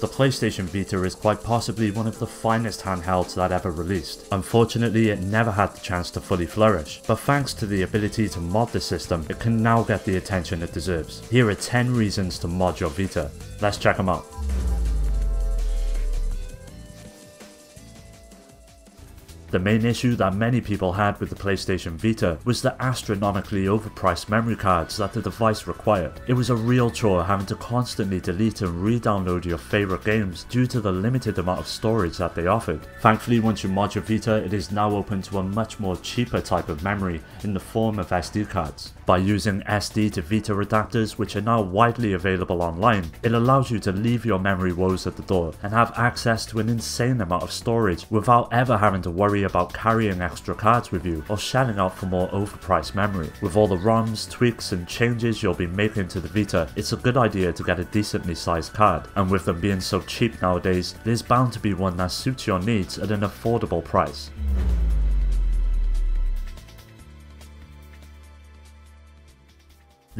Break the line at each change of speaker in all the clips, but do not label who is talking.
The PlayStation Vita is quite possibly one of the finest handhelds that ever released. Unfortunately, it never had the chance to fully flourish, but thanks to the ability to mod the system, it can now get the attention it deserves. Here are 10 reasons to mod your Vita. Let's check them out. The main issue that many people had with the PlayStation Vita was the astronomically overpriced memory cards that the device required. It was a real chore having to constantly delete and re-download your favourite games due to the limited amount of storage that they offered. Thankfully once you mod your Vita it is now open to a much more cheaper type of memory in the form of SD cards. By using SD2Vita adapters which are now widely available online, it allows you to leave your memory woes at the door and have access to an insane amount of storage without ever having to worry about carrying extra cards with you or shelling out for more overpriced memory. With all the ROMs, tweaks and changes you'll be making to the Vita, it's a good idea to get a decently sized card, and with them being so cheap nowadays, there's bound to be one that suits your needs at an affordable price.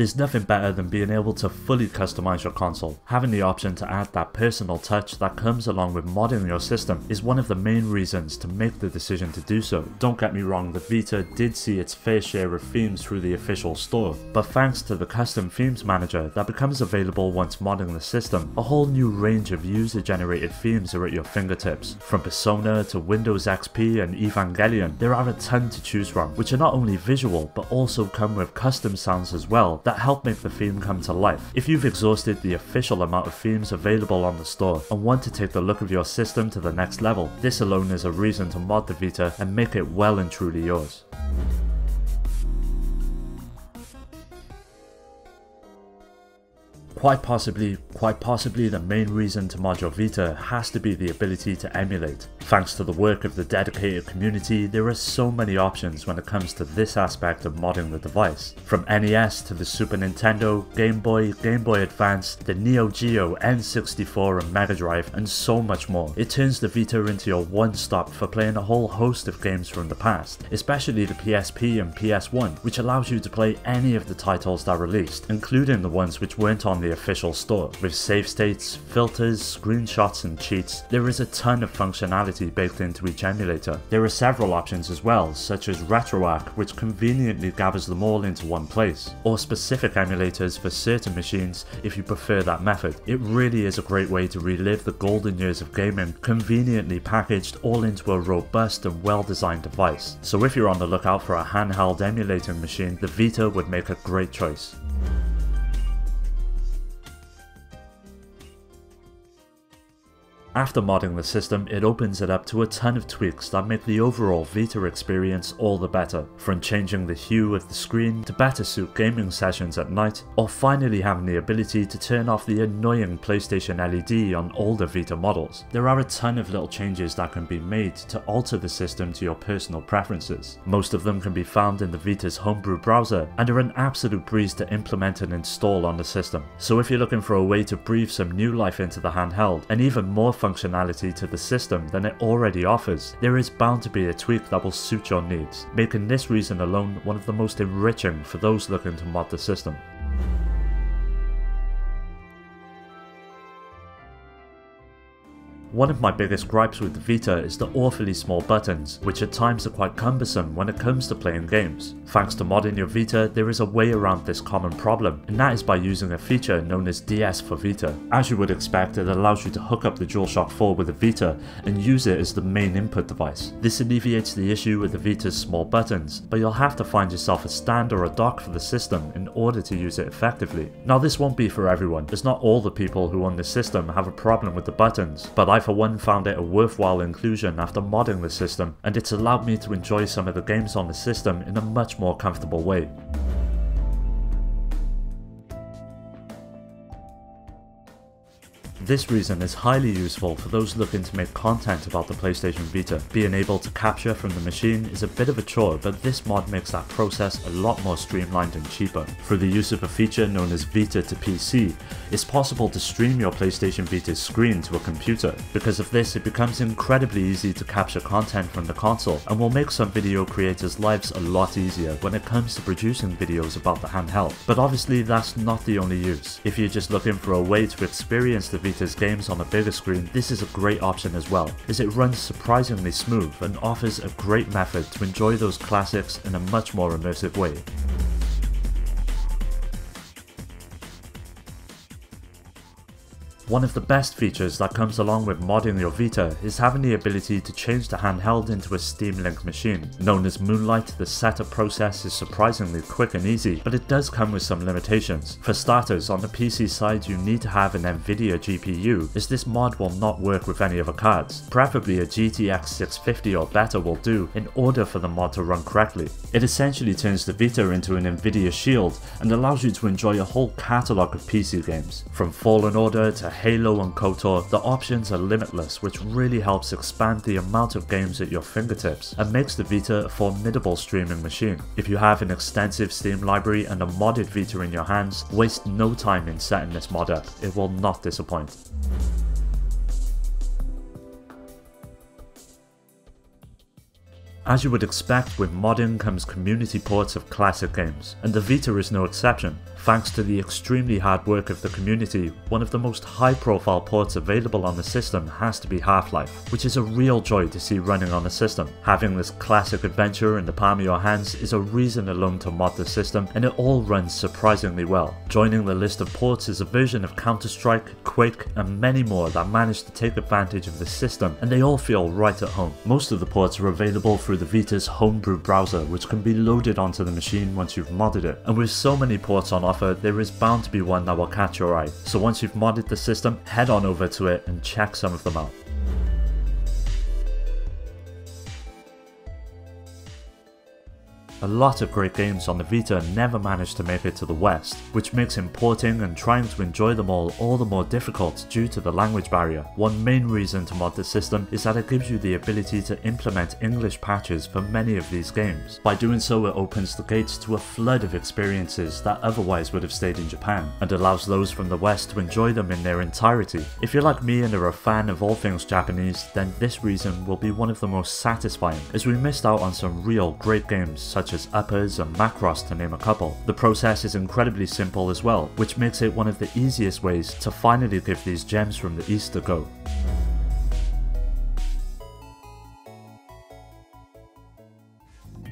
There's nothing better than being able to fully customize your console. Having the option to add that personal touch that comes along with modding your system is one of the main reasons to make the decision to do so. Don't get me wrong, the Vita did see its fair share of themes through the official store, but thanks to the custom themes manager that becomes available once modding the system, a whole new range of user generated themes are at your fingertips. From Persona to Windows XP and Evangelion, there are a ton to choose from, which are not only visual but also come with custom sounds as well that help make the theme come to life. If you've exhausted the official amount of themes available on the store and want to take the look of your system to the next level, this alone is a reason to mod the Vita and make it well and truly yours. Quite possibly, quite possibly the main reason to mod your Vita has to be the ability to emulate. Thanks to the work of the dedicated community, there are so many options when it comes to this aspect of modding the device. From NES to the Super Nintendo, Game Boy, Game Boy Advance, the Neo Geo, N64 and Mega Drive, and so much more. It turns the Vita into your one-stop for playing a whole host of games from the past, especially the PSP and PS1, which allows you to play any of the titles that released, including the ones which weren't on the official store. With save states, filters, screenshots and cheats, there is a ton of functionality baked into each emulator. There are several options as well, such as RetroArch which conveniently gathers them all into one place, or specific emulators for certain machines if you prefer that method. It really is a great way to relive the golden years of gaming, conveniently packaged all into a robust and well designed device. So if you're on the lookout for a handheld emulating machine, the Vita would make a great choice. After modding the system, it opens it up to a ton of tweaks that make the overall Vita experience all the better, from changing the hue of the screen to better suit gaming sessions at night, or finally having the ability to turn off the annoying PlayStation LED on older Vita models. There are a ton of little changes that can be made to alter the system to your personal preferences. Most of them can be found in the Vita's homebrew browser and are an absolute breeze to implement and install on the system. So if you're looking for a way to breathe some new life into the handheld, and even more functionality to the system than it already offers, there is bound to be a tweak that will suit your needs, making this reason alone one of the most enriching for those looking to mod the system. One of my biggest gripes with the Vita is the awfully small buttons, which at times are quite cumbersome when it comes to playing games. Thanks to modding your Vita, there is a way around this common problem, and that is by using a feature known as DS4Vita. As you would expect, it allows you to hook up the DualShock 4 with a Vita and use it as the main input device. This alleviates the issue with the Vita's small buttons, but you'll have to find yourself a stand or a dock for the system in order to use it effectively. Now this won't be for everyone, as not all the people who own the system have a problem with the buttons, but I for one found it a worthwhile inclusion after modding the system, and it's allowed me to enjoy some of the games on the system in a much more comfortable way. This reason is highly useful for those looking to make content about the PlayStation Vita. Being able to capture from the machine is a bit of a chore, but this mod makes that process a lot more streamlined and cheaper. Through the use of a feature known as Vita to PC, it's possible to stream your PlayStation Vita's screen to a computer. Because of this, it becomes incredibly easy to capture content from the console and will make some video creators' lives a lot easier when it comes to producing videos about the handheld. But obviously that's not the only use. If you're just looking for a way to experience the Vita's games on a bigger screen, this is a great option as well, as it runs surprisingly smooth and offers a great method to enjoy those classics in a much more immersive way. One of the best features that comes along with modding your Vita is having the ability to change the handheld into a Steam Link machine. Known as Moonlight, the setup process is surprisingly quick and easy, but it does come with some limitations. For starters, on the PC side you need to have an Nvidia GPU, as this mod will not work with any other cards. Preferably a GTX 650 or better will do in order for the mod to run correctly. It essentially turns the Vita into an Nvidia shield and allows you to enjoy a whole catalogue of PC games, from Fallen Order to Halo and KOTOR, the options are limitless which really helps expand the amount of games at your fingertips and makes the Vita a formidable streaming machine. If you have an extensive Steam library and a modded Vita in your hands, waste no time in setting this mod up, it will not disappoint. As you would expect, with modding comes community ports of classic games, and the Vita is no exception. Thanks to the extremely hard work of the community, one of the most high profile ports available on the system has to be Half-Life, which is a real joy to see running on the system. Having this classic adventure in the palm of your hands is a reason alone to mod the system and it all runs surprisingly well. Joining the list of ports is a version of Counter-Strike, Quake and many more that managed to take advantage of the system and they all feel right at home. Most of the ports are available through the Vita's homebrew browser which can be loaded onto the machine once you've modded it. And with so many ports on offer, there is bound to be one that will catch your eye. So once you've modded the system, head on over to it and check some of them out. A lot of great games on the Vita never managed to make it to the West, which makes importing and trying to enjoy them all all the more difficult due to the language barrier. One main reason to mod the system is that it gives you the ability to implement English patches for many of these games. By doing so it opens the gates to a flood of experiences that otherwise would have stayed in Japan, and allows those from the West to enjoy them in their entirety. If you're like me and are a fan of all things Japanese, then this reason will be one of the most satisfying, as we missed out on some real great games such such as Uppers and Macross to name a couple. The process is incredibly simple as well, which makes it one of the easiest ways to finally give these gems from the East a go.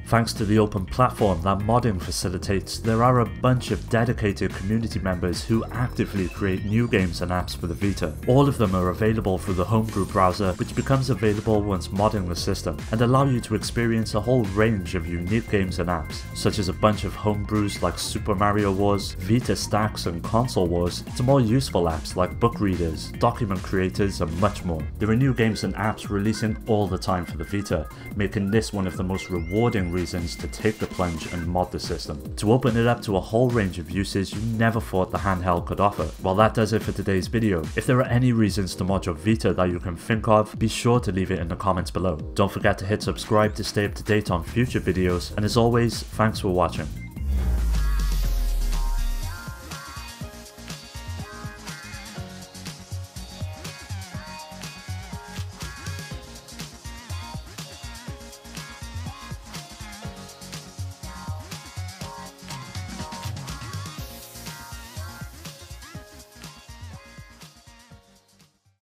Thanks to the open platform that modding facilitates, there are a bunch of dedicated community members who actively create new games and apps for the Vita. All of them are available through the Homebrew browser, which becomes available once modding the system, and allow you to experience a whole range of unique games and apps, such as a bunch of homebrews like Super Mario Wars, Vita Stacks and Console Wars, to more useful apps like book readers, document creators and much more. There are new games and apps releasing all the time for the Vita, making this one of the most rewarding reasons to take the plunge and mod the system, to open it up to a whole range of uses you never thought the handheld could offer. Well that does it for today's video. If there are any reasons to mod your Vita that you can think of, be sure to leave it in the comments below. Don't forget to hit subscribe to stay up to date on future videos, and as always, thanks for watching.